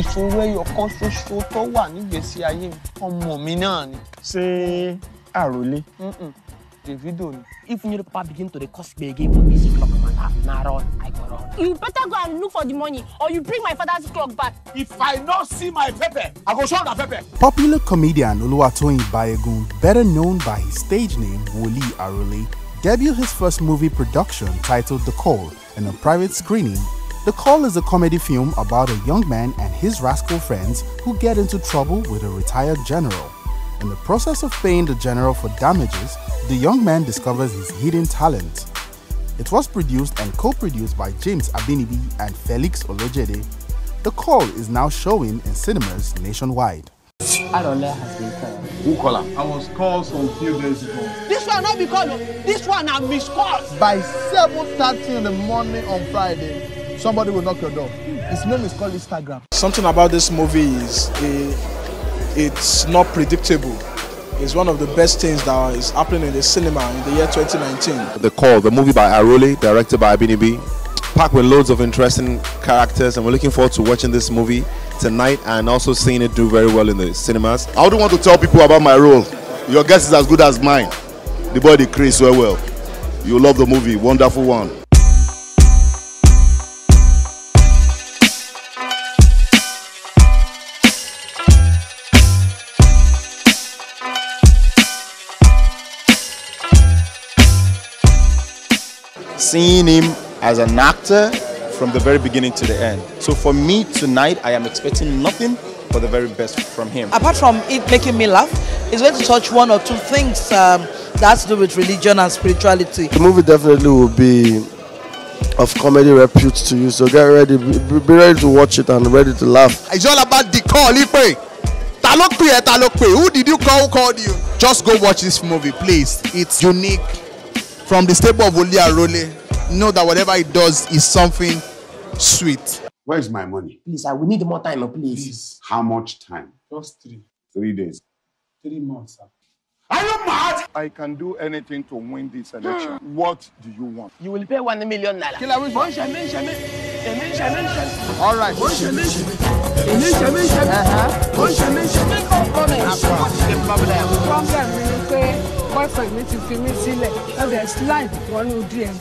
ìṣòro ẹyọ kan ṣoṣo tó wà nígbèésí ayé mi ọmọ mi náà ni. ṣé àròlé. Davido ni. if new papa begin to dey cost me again for this clock matter na run i go run. You better go and look for the money or you bring my father's clock back. If I not see my pepper, I go show the pepper. Popular comedian Oluwatoyin Bayegun, better known by his stage name Woli Arole, debuted his first movie production titled The Call in a private screening. The Call is a comedy film about a young man and his rascal friends who get into trouble with a retired general. In the process of paying the general for damages, the young man discovers his hidden talent. It was produced and co-produced by James Abinibi and Felix Olojede. The Call is now showing in cinemas nationwide. arole has been called. Who call him? I was called some few days ago. This one not be called. This one na miss call. By 7.30 in the morning on Friday, somebody will knock your door. His name is called Instagram. Something about this movie is eh, it's not predictable. It's one of the best things that is happening in the cinema in the year 2019. The Call, the movie by Arole, directed by Abinibi, packed with loads of interesting characters, and we're looking forward to watching this movie tonight and also seeing it do very well in the cinemas. I wouldn't want to tell people about my role. Your guess is as good as mine. The boy they create so well. You love the movie, wonderful one. Seeing him as an actor from the very beginning to the end. So for me tonight, I am expecting nothing but the very best from him. apart from it making me laugh, it's going to touch one or two things um, that has to do with religion and spirituality. The movie definitely will be of comedy repute to you, so get ready, be, be ready to watch it and ready to laugh. It's all about the call. Ipe. Ta ló pè ẹ́, ta? Who did you call? Who called you? Just go watch this movie, please. It's unique. From the stable of Oli Arole, know that whatever it does is something sweet. Where's my money? please i will need more time please. How much time? Just three. Three days. Three months, sir. Are you mad? I can do anything to win this election. what do you want? you will pay one million naira. Kí la wí mo ń ṣe mí ń ṣe mí èmi ń ṣe mí ń ṣe mí. All right. mo ń ṣe mí ń ṣe mí èmi ń ṣe mí ń ṣe mí mo ń ṣe mí ń ṣe mí kọ́kọ́ mi. what's the problem. problem mi ni pé boyfriend mi ti fi mí sílẹ̀ ẹ̀ dẹ̀ slide wọnú dm.